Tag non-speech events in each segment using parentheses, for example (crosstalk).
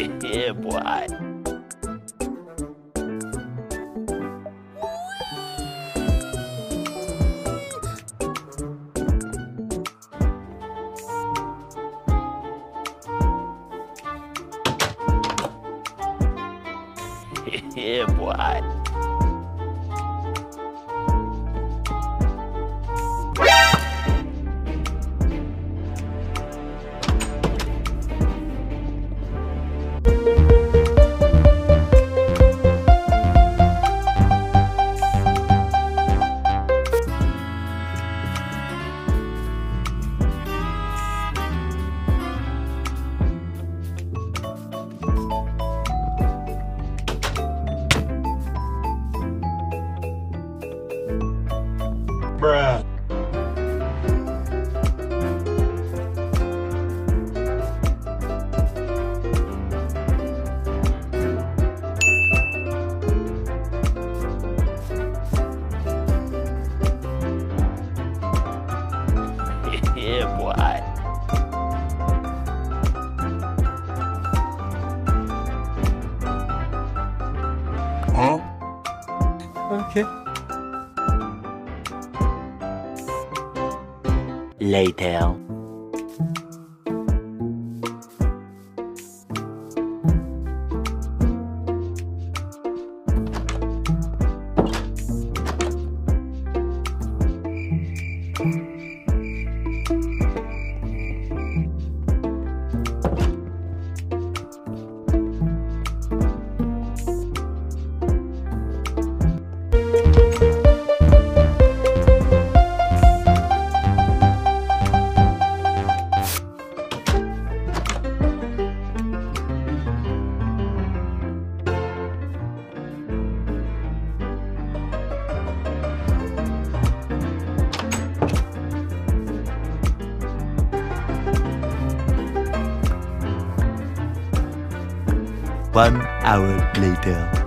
(laughs) yeah, boy. yeah, boy. Bruh. (laughs) yeah, boy. Huh? Okay. Later. One hour later.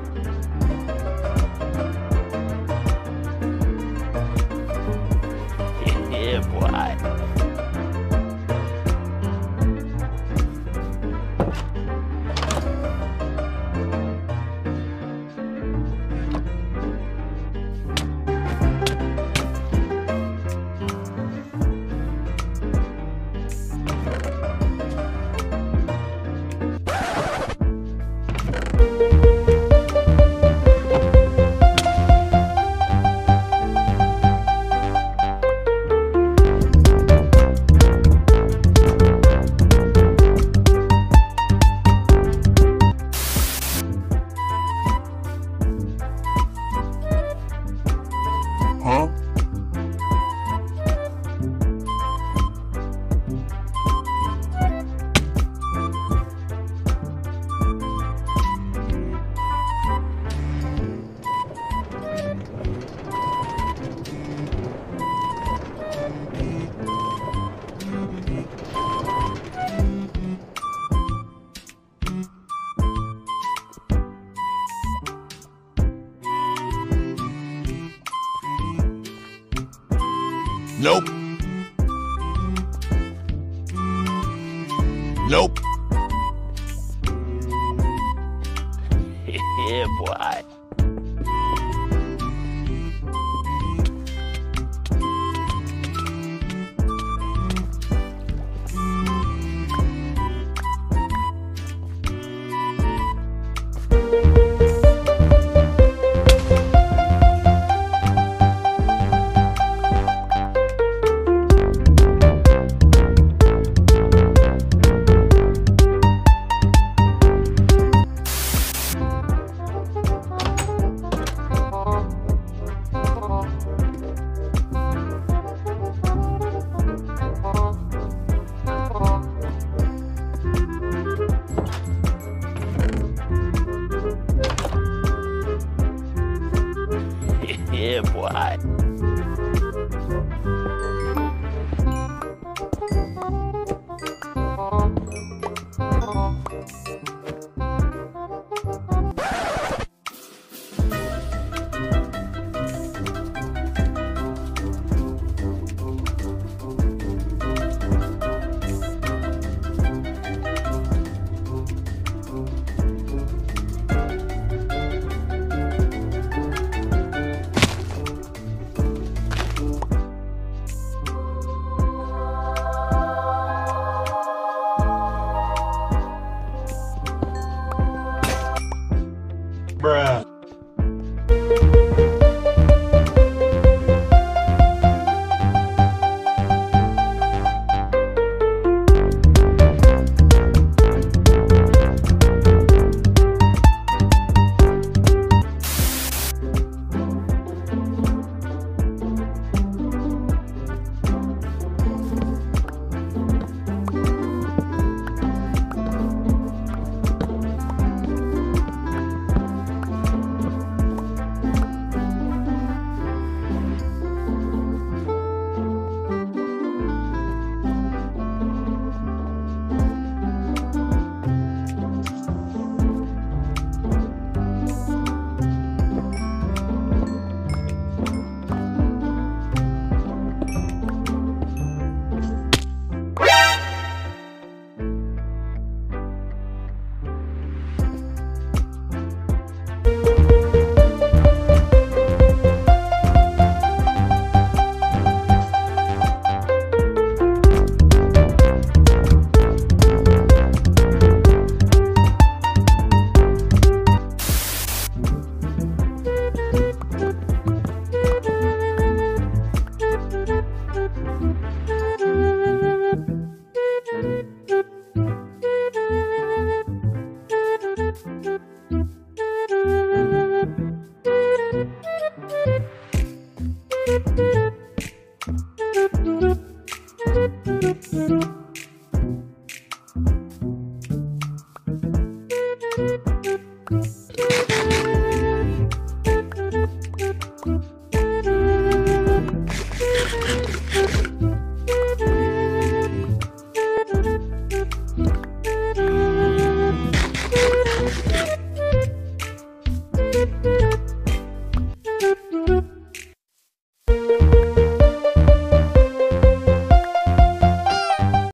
Nope. Nope. (laughs) yeah, boy.